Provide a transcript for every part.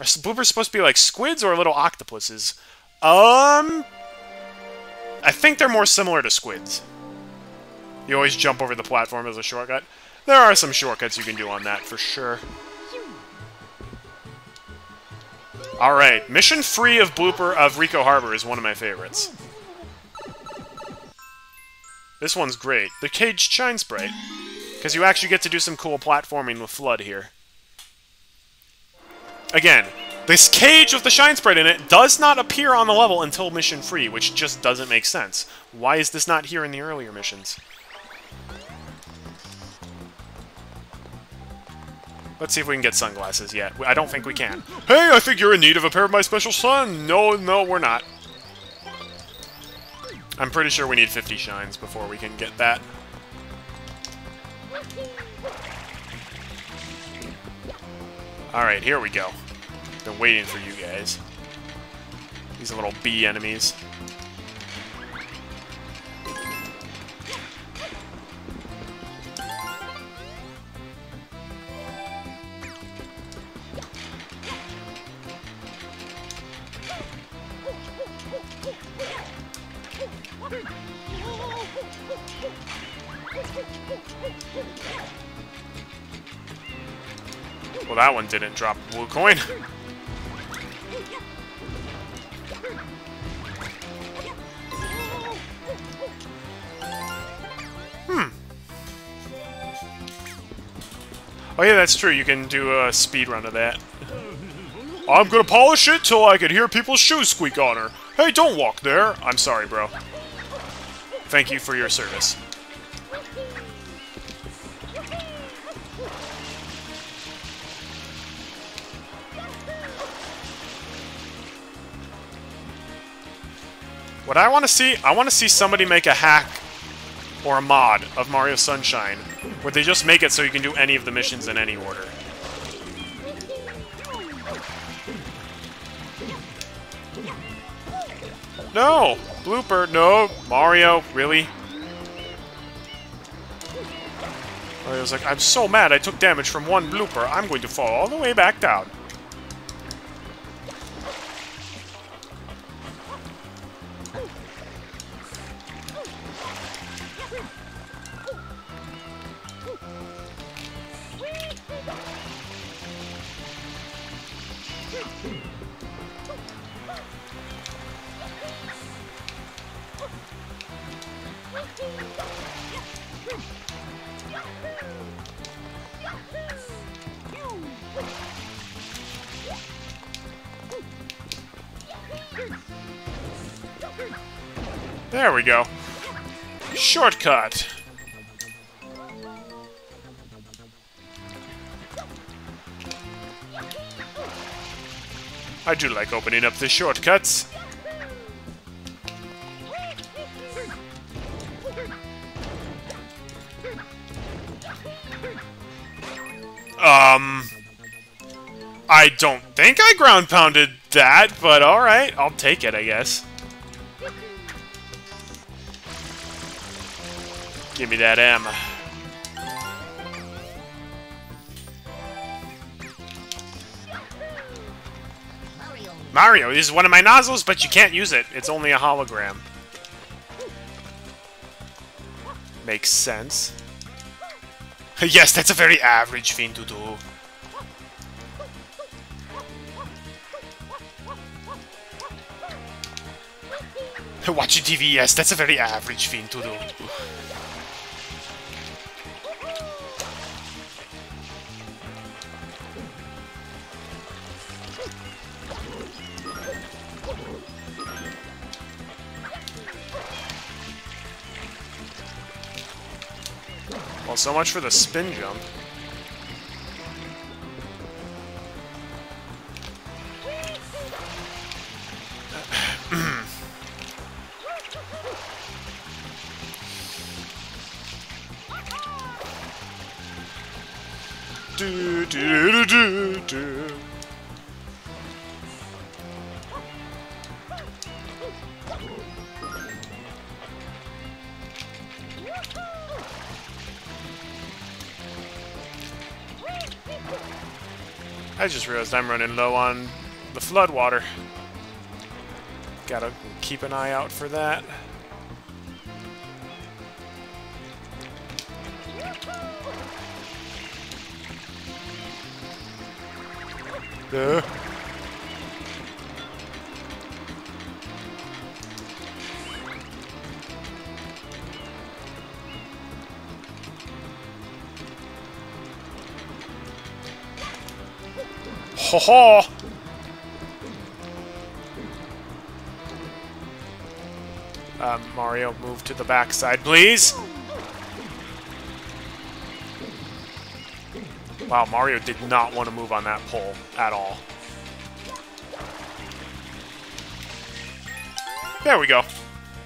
Are bloopers supposed to be like squids or little octopuses? Um... I think they're more similar to squids. You always jump over the platform as a shortcut. There are some shortcuts you can do on that, for sure. Alright, mission free of blooper of Ricco Harbor is one of my favorites. This one's great. The Caged Shine Sprite. Because you actually get to do some cool platforming with FLUDD here. Again, this cage with the Shine Sprite in it does not appear on the level until mission free, which just doesn't make sense. Why is this not here in the earlier missions? Let's see if we can get sunglasses yet. I don't think we can. Hey, I think you're in need of a pair of my special sun! No, no, we're not. I'm pretty sure we need 50 shines before we can get that. Alright, here we go. Been waiting for you guys. These little bee enemies. One didn't drop a blue coin. hmm. Oh yeah, that's true. You can do a speed run of that. I'm gonna polish it till I can hear people's shoes squeak on her. Hey, don't walk there. I'm sorry, bro. Thank you for your service. What I want to see, I want to see somebody make a hack or a mod of Mario Sunshine where they just make it so you can do any of the missions in any order. No! Blooper, no! Mario, really? Mario's like, I'm so mad I took damage from one blooper, I'm going to fall all the way back down. There we go. Shortcut. I do like opening up the shortcuts. Um... I don't think I ground pounded that, but alright, I'll take it, I guess. Give me that M. Mario, this is one of my nozzles, but you can't use it. It's only a hologram. Makes sense. yes, that's a very average thing to do. Watching TV, yes, that's a very average thing to do. So much for the spin jump. I just realized I'm running low on the FLUDD water. Gotta keep an eye out for that. Uh. Ho ho! Um, Mario, move to the backside, please! Wow, Mario did not want to move on that pole at all. There we go.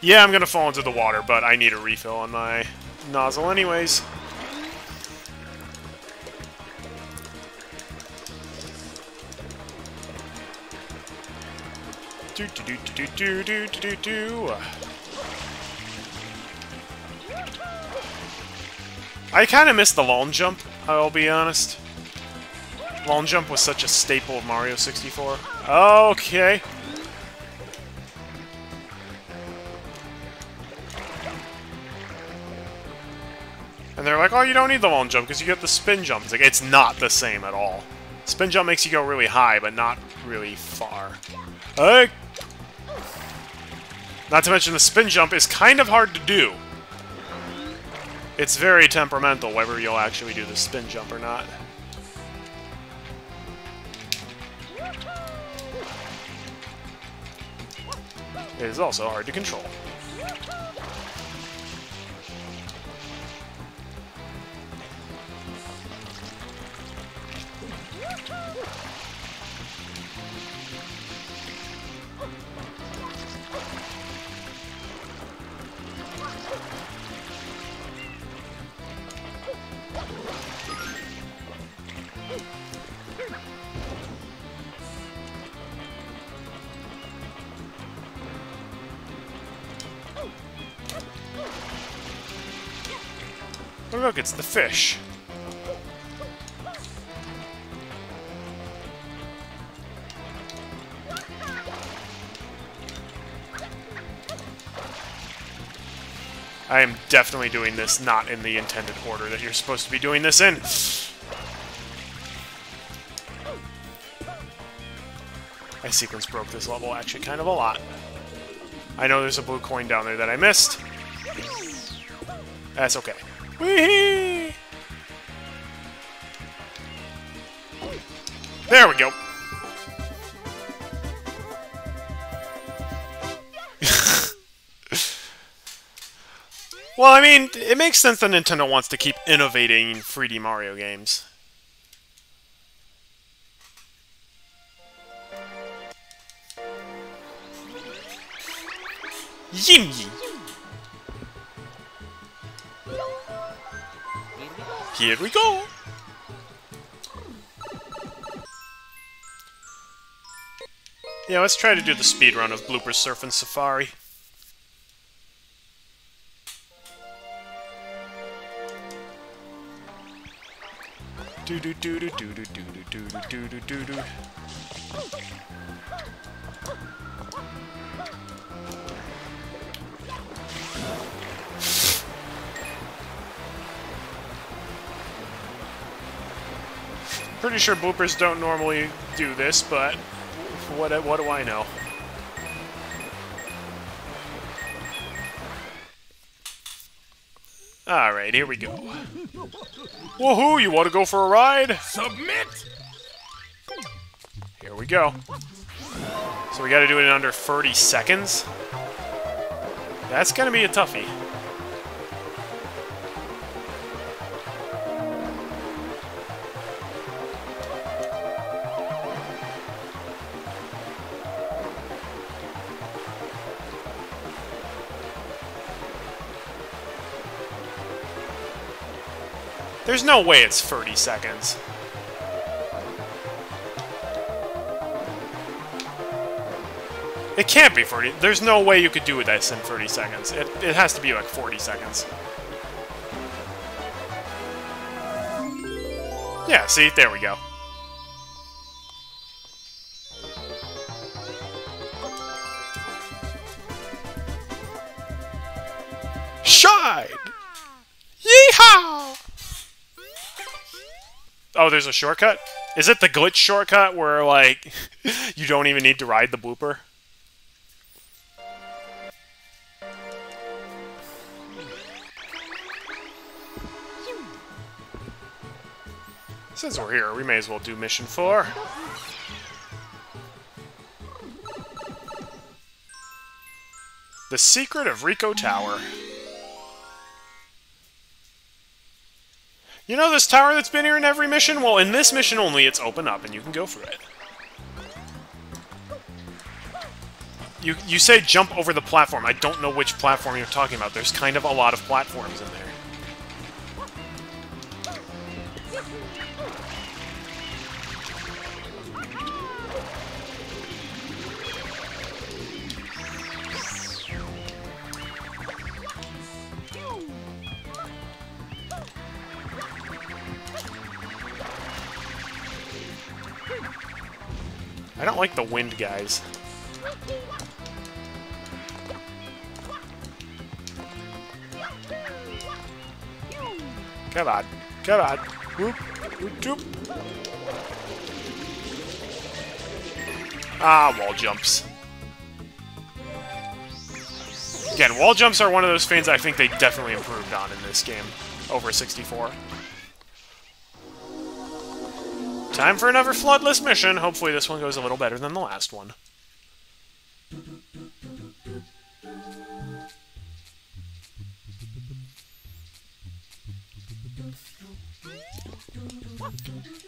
Yeah, I'm gonna fall into the water, but I need a refill on my nozzle anyways. Do do do do do do do do do. I kind of miss the long jump, I'll be honest. Long jump was such a staple of Mario 64. Okay. And they're like, oh, you don't need the long jump because you get the spin jump. It's like, it's not the same at all. Spin jump makes you go really high, but not really far. Hey! Not to mention the spin jump is kind of hard to do. It's very temperamental whether you'll actually do the spin jump or not. It is also hard to control. Oh look, it's the fish. I am definitely doing this not in the intended order that you're supposed to be doing this in. My sequence broke this level actually kind of a lot. I know there's a blue coin down there that I missed. That's okay. There we go. well, I mean, it makes sense that Nintendo wants to keep innovating 3D Mario games. Yimmy! Here we go! Yeah, let's try to do the speed run of Blooper Surfing Safari. Do do do do do do do do do do do do. Pretty sure bloopers don't normally do this, but what, what do I know? Alright, here we go. Woohoo, you want to go for a ride? Submit! Here we go. So we gotta do it in under 30 seconds? That's gonna be a toughie. There's no way it's 30 seconds. It can't be 30. There's no way you could do this in 30 seconds. It, it has to be like 40 seconds. Yeah, see? There we go. Oh, there's a shortcut? Is it the glitch shortcut where, like, you don't even need to ride the blooper? Since we're here, we may as well do mission 4. The Secret of Ricco Tower. You know this tower that's been here in every mission? Well, in this mission only, it's open up and you can go for it. You, you say jump over the platform. I don't know which platform you're talking about. There's kind of a lot of platforms in there. Don't like the wind guys. Come on. Come on. Whoop. Whoop. Ah, wall jumps. Again, wall jumps are one of those things I think they definitely improved on in this game over 64. Time for another FLUDDless mission. Hopefully this one goes a little better than the last one.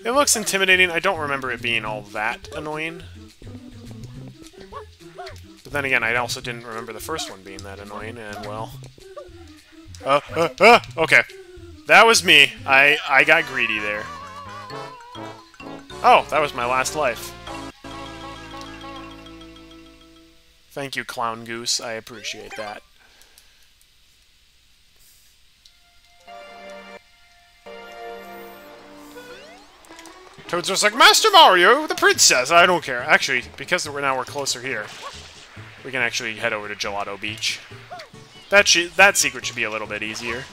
It looks intimidating. I don't remember it being all that annoying. But then again, I also didn't remember the first one being that annoying, and well... Uh, uh, uh, okay. That was me. I, I got greedy there. Oh, that was my last life. Thank you, Clown Goose. I appreciate that. Toad's just like, Master Mario, the princess! I don't care. Actually, because we're now we're closer here, we can actually head over to Gelato Beach. That, that secret should be a little bit easier.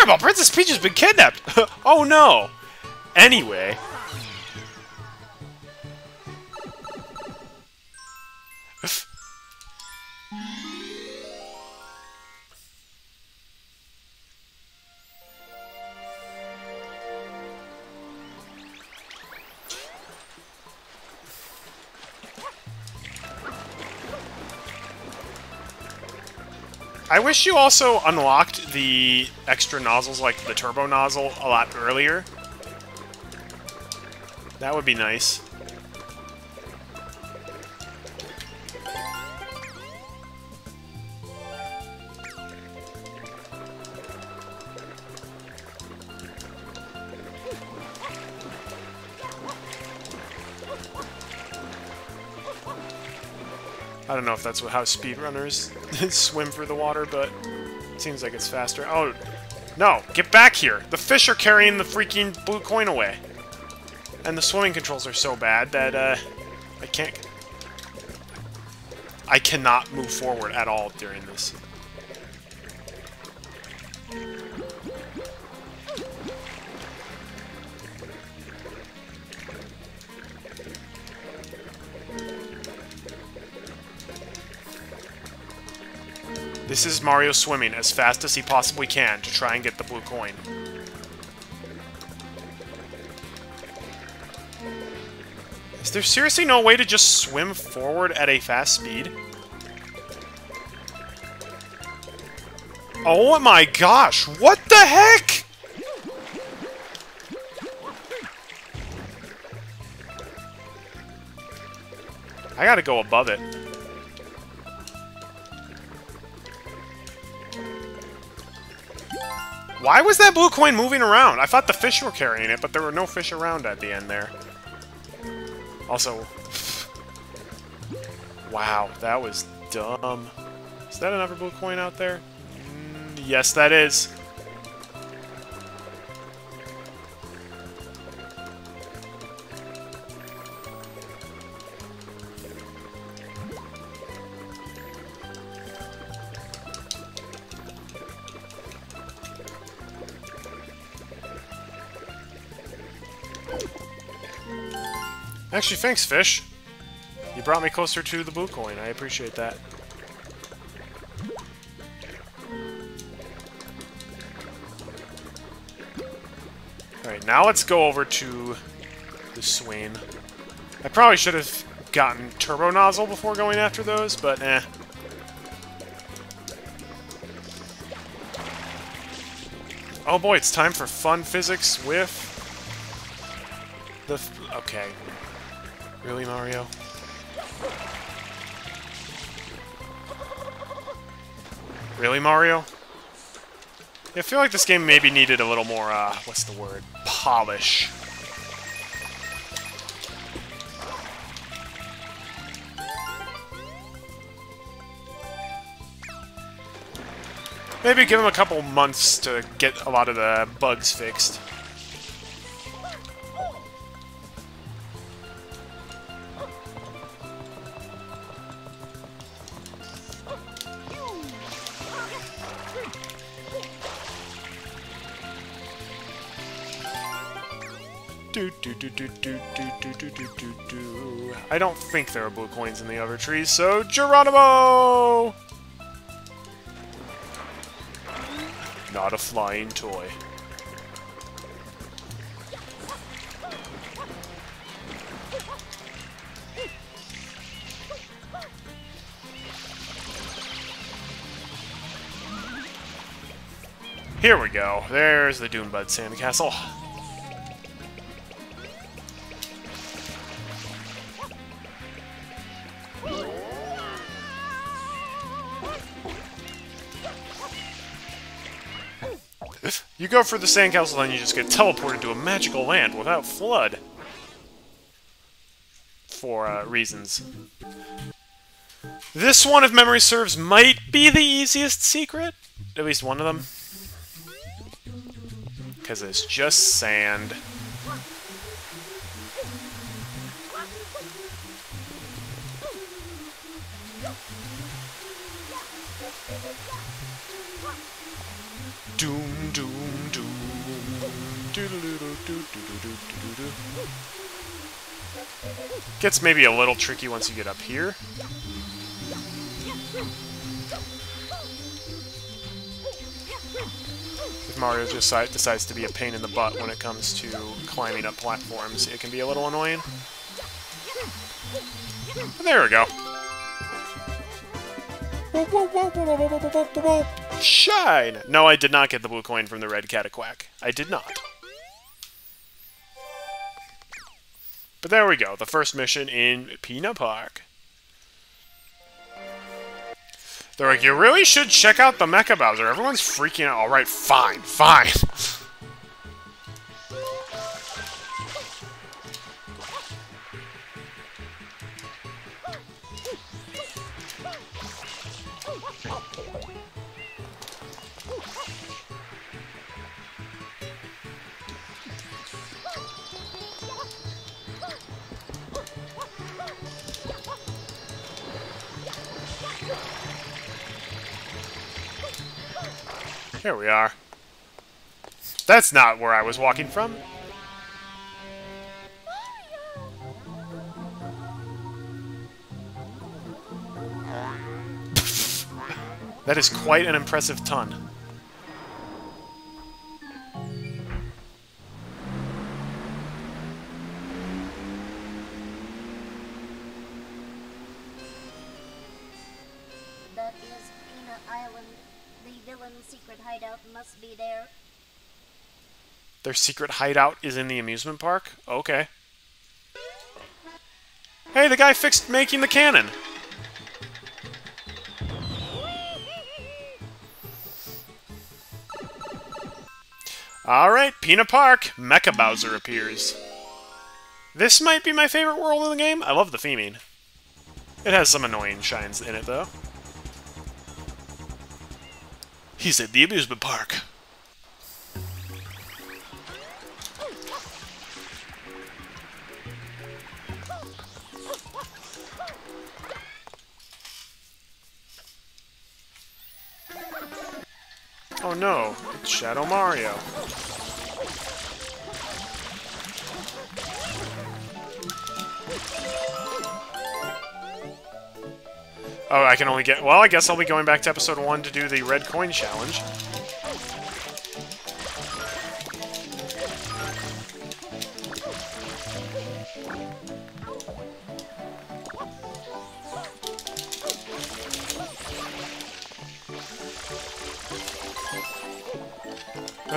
Horrible! Princess Peach has been kidnapped! oh no! Anyway... wish you also unlocked the extra nozzles, like the turbo nozzle, a lot earlier. That would be nice. I don't know if that's how speedrunners swim through the water, but it seems like it's faster. Oh, no! Get back here! The fish are carrying the freaking blue coin away. And the swimming controls are so bad that, uh, I can't... I cannot move forward at all during this. This is Mario swimming as fast as he possibly can to try and get the blue coin. Is there seriously no way to just swim forward at a fast speed? Oh my gosh, what the heck? I gotta go above it. Why was that blue coin moving around? I thought the fish were carrying it, but there were no fish around at the end there. Also... wow, that was dumb. Is that another blue coin out there? Mm, yes, that is. Actually, thanks, fish. You brought me closer to the blue coin. I appreciate that. Alright, now let's go over to the Swain. I probably should have gotten Turbo Nozzle before going after those, but eh. Oh boy, it's time for fun physics with... The... okay. Really, Mario? Really, Mario? I feel like this game maybe needed a little more, uh, what's the word? Polish. Maybe give him a couple months to get a lot of the bugs fixed. do, do, do, do, do, do. I don't think there are blue coins in the other trees, so Geronimo! Not a flying toy. Here we go. There's the Dune Bud Sandcastle. Go for the sandcastle, and you just get teleported to a magical land without FLUDD. For uh, reasons. This one, if memory serves, might be the easiest secret. At least one of them. Because it's just sand. Gets maybe a little tricky once you get up here. If Mario just decides to be a pain in the butt when it comes to climbing up platforms, it can be a little annoying. There we go. Shine! No, I did not get the blue coin from the red Cataquack. I did not. But there we go, the first mission in Pinna Park. They're like, you really should check out the Mecha Bowser. Everyone's freaking out. Alright, fine, fine. Here we are. That's not where I was walking from. that is quite an impressive ton. The secret hideout must be there. Their secret hideout is in the amusement park? Okay. Hey, the guy fixed making the cannon! Alright, Pinna Park. Mecha Bowser appears. This might be my favorite world in the game. I love the theming. It has some annoying shines in it, though. He's at the amusement park. Oh no, it's Shadow Mario. Oh, I can only get... Well, I guess I'll be going back to episode 1 to do the red coin challenge.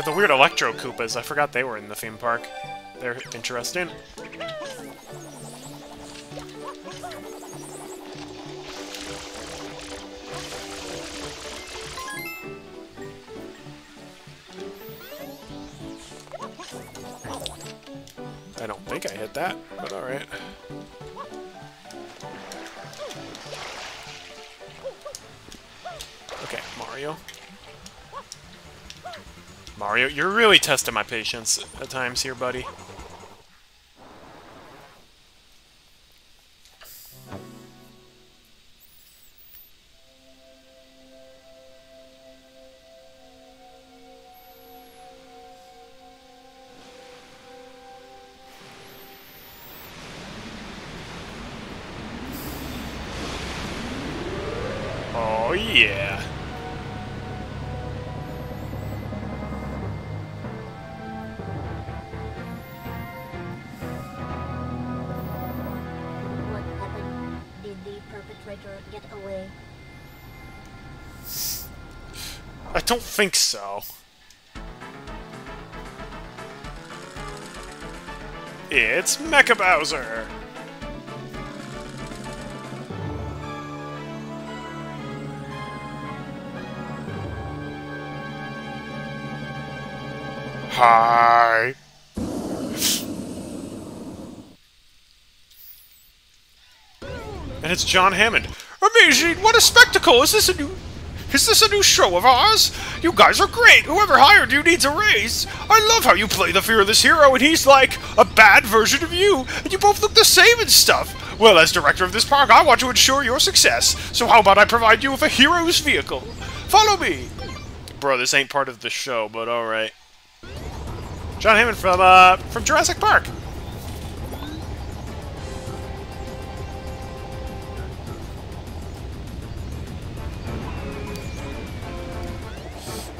The weird Electro Koopas. I forgot they were in the theme park. They're interesting. Okay, Mario. Mario, you're really testing my patience at times here, buddy. Think so. It's Mecha Bowser! Hi. And it's John Hammond. Amazing! What a spectacle! Is this a new... Is this a new show of ours? You guys are great! Whoever hired you needs a raise! I love how you play the fearless hero and he's like a bad version of you, and you both look the same and stuff! Well, as director of this park, I want to ensure your success, so how about I provide you with a hero's vehicle? Follow me! Bro, this ain't part of the show, but alright. John Hammond from, uh, from Jurassic Park.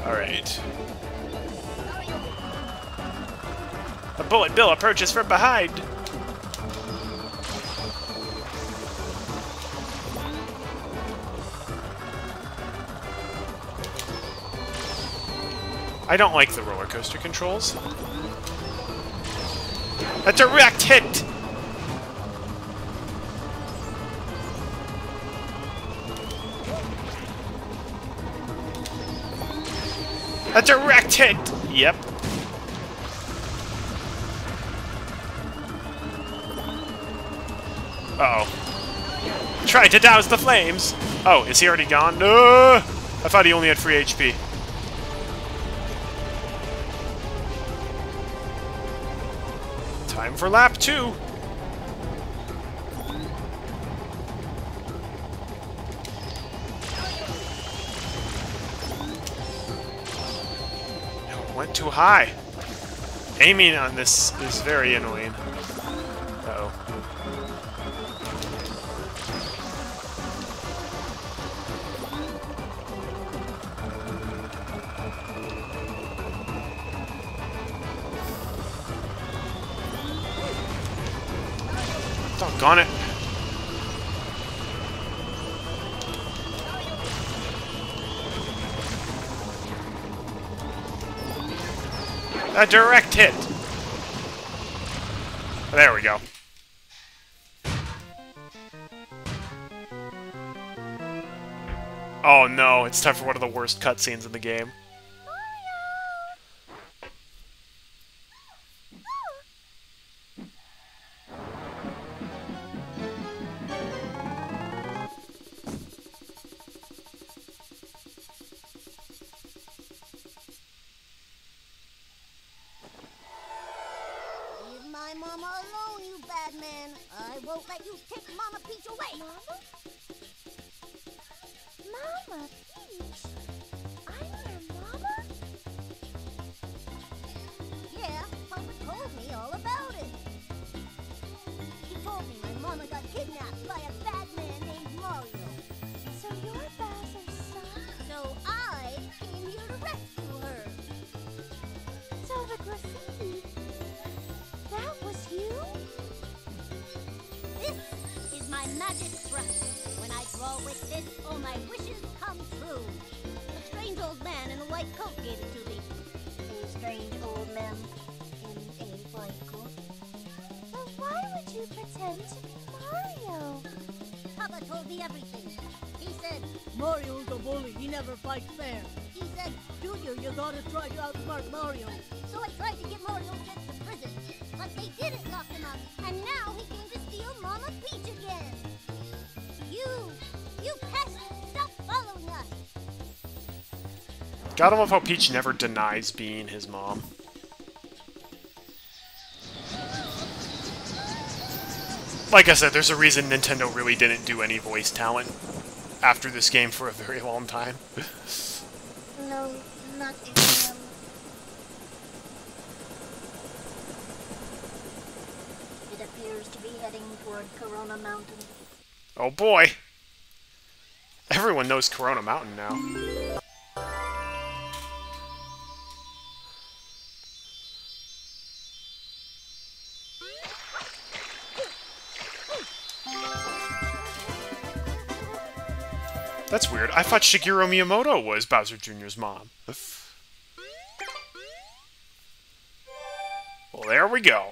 Alright. A bullet bill approaches from behind. I don't like the roller coaster controls. A direct hit! A direct hit! Yep. Uh oh Tried to douse the flames! Oh, is he already gone? No! I thought he only had 3 HP. Time for lap 2! Went too high. Aiming on this is very annoying. Uh oh Doggone it. A direct hit. There we go. Oh no, it's time for one of the worst cutscenes in the game. White coat gave it to me. A strange old man in a white coat. But why would you pretend to be Mario? Papa told me everything. He said, Mario's a bully, he never fights fair. He said, Junior, you gotta try to outsmart Mario. So I tried to get Mario sent to prison, but they didn't lock him up, Gotta love how Peach never denies being his mom. Like I said, there's a reason Nintendo really didn't do any voice talent after this game for a very long time. No, not again. It appears to be heading toward Corona Mountain. Oh boy! Everyone knows Corona Mountain now. I thought Shigeru Miyamoto was Bowser Jr.'s mom. Well, there we go.